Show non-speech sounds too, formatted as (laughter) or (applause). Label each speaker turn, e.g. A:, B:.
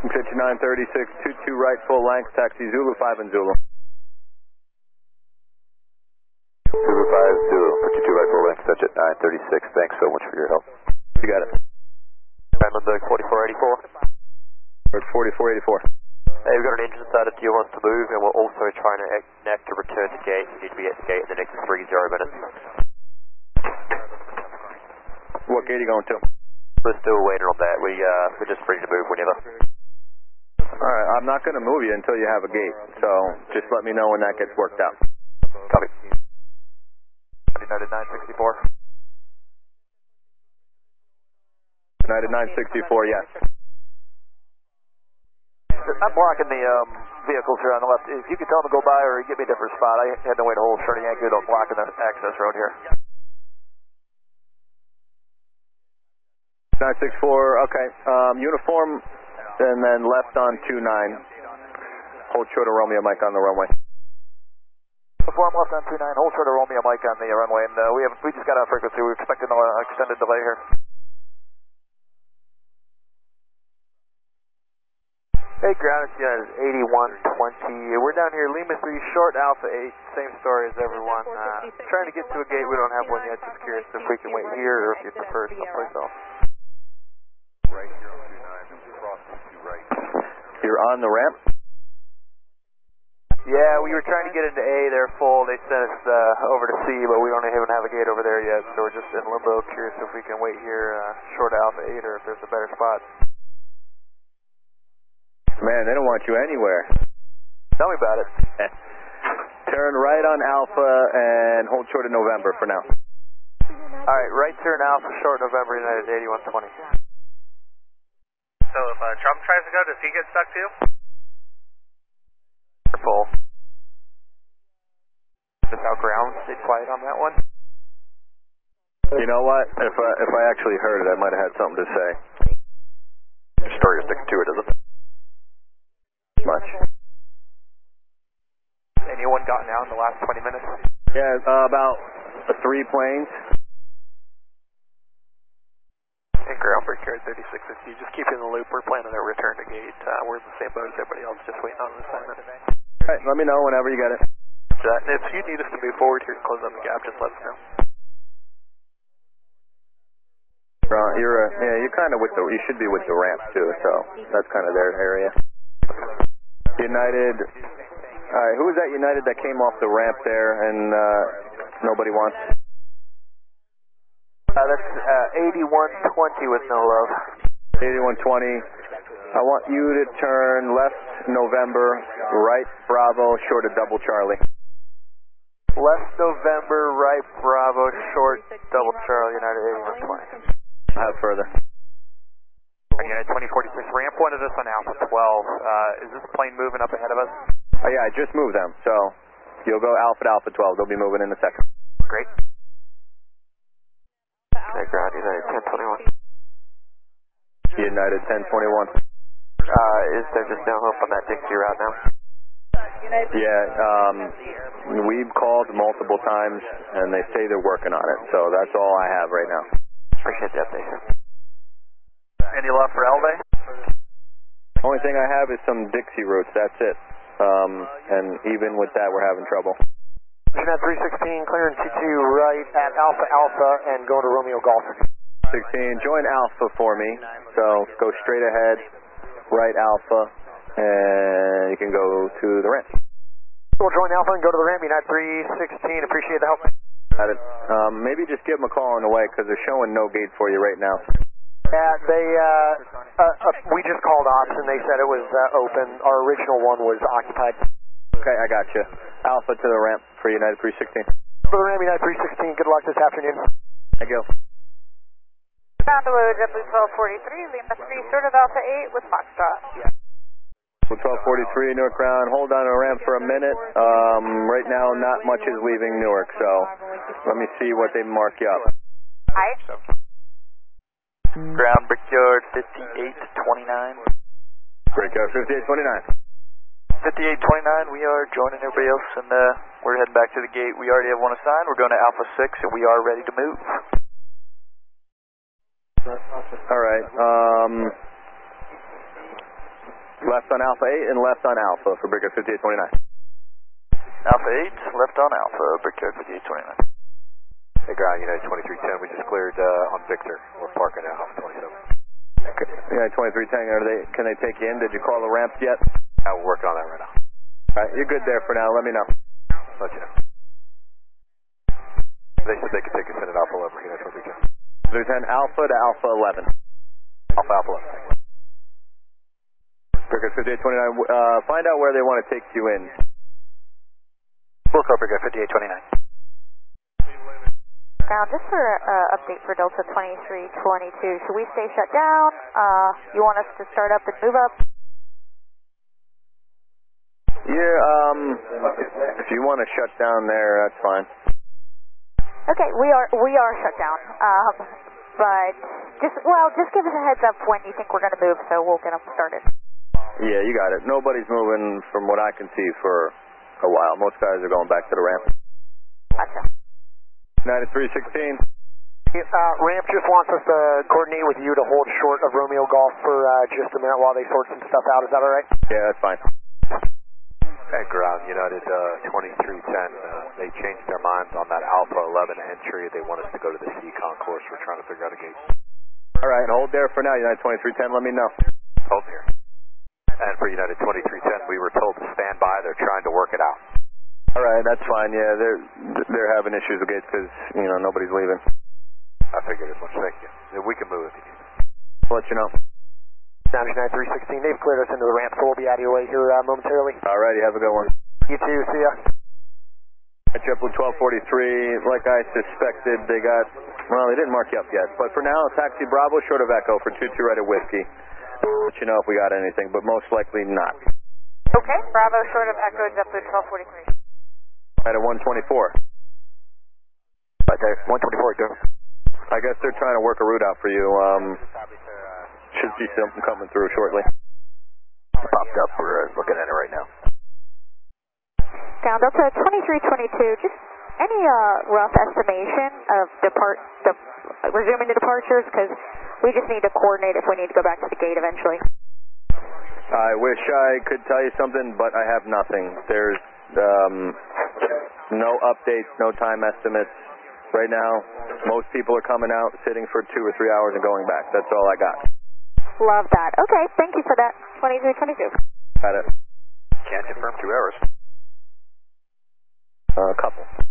A: 5936, 22 right, full length, taxi Zulu 5 and Zulu.
B: Zulu 5, Zulu, 52 right full length, touch at 936. Thanks so much for your help.
A: You got it.
B: Diamondback 4484.
A: Bird 4484.
B: Hey, we've got an engine started. Do you want to move? And we're also trying to connect to return to gate. You need to be at gate in the next 30 minutes.
A: What gate are you going to?
B: We're still waiting on that. We, uh, we're just ready to move whenever.
A: Alright, I'm not going to move you until you have a gate, so just let me know when that gets worked out.
B: Copy. United 964.
A: United 964, yes.
B: I'm blocking the um, vehicles here on the left. If you could tell them to go by or give me a different spot, I had no way to hold Shorty Yankee without blocking the access road here.
A: 964, okay. Um, uniform, and then left on 29. Hold short of Romeo Mike on the runway.
B: Form left on 29, hold short of Romeo Mike on the runway, and uh, we have we just got out frequency. We're expecting an extended delay here. Hey, ground, it's United 8120. We're down here, Lima 3, short Alpha 8, same story as everyone. Uh, trying to get to a gate, we don't have one yet. Just curious if we can wait here or if you prefer someplace else.
C: Right here on 29, crossing to right.
A: You're on the ramp?
B: Yeah, we were trying to get into A, they're full. They sent us uh, over to C, but we don't even have a gate over there yet, so we're just in limbo. Curious if we can wait here, uh, short Alpha 8, or if there's a better spot.
A: Man, they don't want you anywhere.
B: Tell me about it. (laughs)
A: Turn right on Alpha and hold short of November for now.
B: All right, right turn Alpha, short November, United 8120.
D: So if uh, Trump tries to go, does he get stuck too?
B: They're full. Just how ground stayed quiet on that one.
A: You know what? If I, if I actually heard it, I might have had something to say.
B: Your story is sticking to it, isn't it?
A: Much.
B: Anyone gotten out in the last 20 minutes?
A: Yeah, uh, about three planes.
B: Hey, ground break here at 3650. Just keep you in the loop. We're planning a return to gate. Uh, we're in the same boat as everybody else, just waiting on an assignment.
A: All right, let me know whenever you get it.
B: Uh, if you need us to move forward here close up the gap, just let us know.
A: Uh, you're uh, yeah, you're kind of with the. You should be with the ramp too, so that's kind of their area. United. All right, who was that United that came off the ramp there and uh, nobody wants?
B: Uh, that's uh, 8120 with no love.
A: 8120. I want you to turn left November, right Bravo, short of double Charlie.
B: Left November, right Bravo, short, double Charlie, United 8120.
A: I have further.
B: United 2046, ramp one of this on Alpha 12. Uh, is this plane moving up ahead of us?
A: Oh yeah, I just moved them, so you'll go Alpha to Alpha 12. They'll be moving in a second.
B: Great. Okay, ground, United 1021.
A: United 1021.
B: Uh, is there just no hope on that Dixie route now?
A: Yeah, um, we've called multiple times and they say they're working on it, so that's all I have right now.
B: Appreciate the update. Any love for Elvay?
A: Only thing I have is some Dixie routes, that's it. Um, and even with that, we're having trouble.
B: Mission 316, clearing T2 right at Alpha Alpha and going to Romeo Golf.
A: 16, join Alpha for me. So go straight ahead, right Alpha, and you can go to the ramp.
B: We'll join Alpha and go to the ramp, United 316. Appreciate the help.
A: Got it. Um, maybe just give them a call on the way because they're showing no gate for you right now.
B: Yeah, they, uh, uh, uh, we just called ops and they said it was uh, open. Our original one was occupied.
A: Okay, I got you. Alpha to the ramp for United 316.
B: For the ramp, United 316. Good luck this afternoon.
A: Thank you.
E: Honolulu W1243, Lima 3, short of Alpha 8 with Foxtrot.
A: 1243 Newark ground. Hold on to the ramp for a minute. Um, right now, not much is leaving Newark, so let me see what they mark you up.
E: Hi.
B: Ground Brickyard 5829.
A: Brickyard 5829.
B: 5829, we are joining everybody else and uh, we're heading back to the gate. We already have one assigned. We're going to Alpha 6 and we are ready to move.
A: All right. Um, Left on Alpha 8 and left on Alpha for Brickyard 5829.
B: Alpha 8, left on Alpha, Brickyard 5829.
C: Hey, ground, United 2310, we just cleared uh, on Victor. We're parking at Alpha 27.
A: United 2310, are they, can they take you in? Did you call the ramps yet?
C: Yeah, we're working on that right now.
A: Alright, you're good there for now. Let me know.
C: Let you know. They said they could take us in at Alpha 11, United 2310.
A: Lieutenant Alpha to Alpha 11.
C: Alpha Alpha 11.
A: Brickyard 5829, uh, find out where they want to take you in.
B: Wilco, Brickyard 5829.
E: Now, just for uh, update for Delta 2322, should we stay shut down? Uh, you want us to start up and move up?
A: Yeah, um, if you want to shut down there, that's fine.
E: Okay, we are we are shut down. Um, but just well, just give us a heads up when you think we're going to move, so we'll get them started.
A: Yeah, you got it. Nobody's moving from what I can see for a while. Most guys are going back to the ramp.
E: Gotcha.
A: United 316.
F: Uh, Ramp just wants us to coordinate with you to hold short of Romeo Golf for uh, just a minute while they sort some stuff out. Is that all right?
A: Yeah, that's fine.
C: Hey, ground, United uh, 2310, uh, they changed their minds on that Alpha 11 entry. They want us to go to the C concourse. We're trying to figure out a gate.
A: All right, hold there for now. United 2310, let me know.
C: Hold here. And for United 2310, we were told to stand by. They're trying to work it out.
A: All right, that's fine. Yeah, they're they're having issues with gates because you know nobody's leaving.
C: I figured as much. Thank you. We can move if you need.
A: I'll let you know.
F: Now, United 316, they've cleared us into the ramp, so we'll be out of your way here uh, momentarily.
A: All righty, have a good one.
F: You too. See ya.
A: Catch up 1243. Like I suspected, they got well, they didn't mark you up yet, but for now, Taxi Bravo short of Echo for two two Red Whiskey. Let you know if we got anything, but most likely not.
E: Okay, Bravo short of Echo JetBlue 1243.
A: At a 124.
F: Right there. 124, go.
A: I guess they're trying to work a route out for you. Um, should see something coming through shortly.
F: Popped up. We're uh, looking at it right now.
E: Down Delta 2322, just any uh, rough estimation of depart de resuming the departures? Because we just need to coordinate if we need to go back to the gate eventually.
A: I wish I could tell you something, but I have nothing. There's um, no updates, no time estimates. Right now, most people are coming out, sitting for two or three hours and going back. That's all I got.
E: Love that. Okay, thank you for that. 2322.
A: Got it.
C: Can't confirm two hours.
A: Uh, a couple.